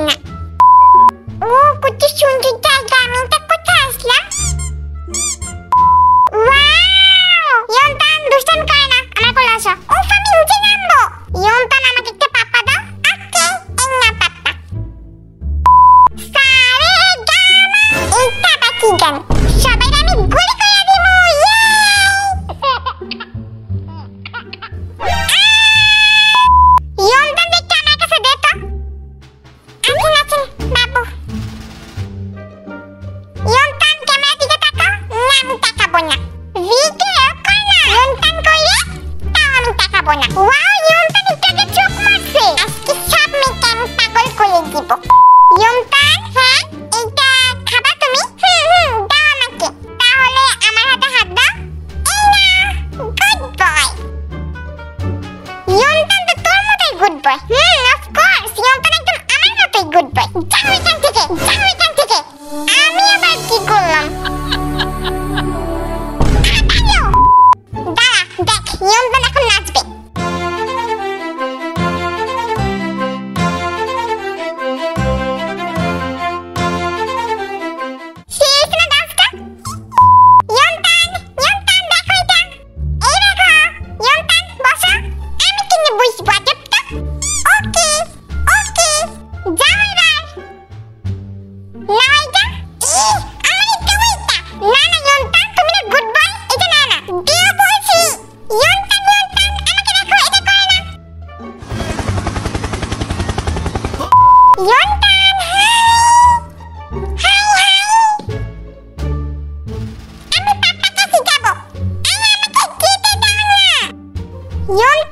lagi. Oh, putus cunggu jajah. Minta ku tas lah. Wow! Yon tan, dusan kaya na. Amal ko lasa. Oh, fami uji nambo. Yon tan, amal kita papa dah. Sari gaman! Ita batigan! পারব না। Wow ইয়ন্তান এটাকে চোখ মারছে। আজকে সব মেকান পাগল করে দিব। ইয়ন্তান হ্যাঁ এইটা খাবা তুমি? হুম হুম, দাও আমাকে। তাহলে আমার হাতে হাত দাও। এই না গুড বয় ইয়ন্তান তো তোর মতোই good boy hmm of course একদম আমার মতোই গুড বয় যাও এখান থেকে, যাও Run down, hell! Hell, hell! I'm a Papa I am a good down here! You'll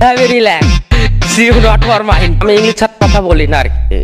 heavy relax see you not for mind আমি ইংলিশ কথা বলি না আর কি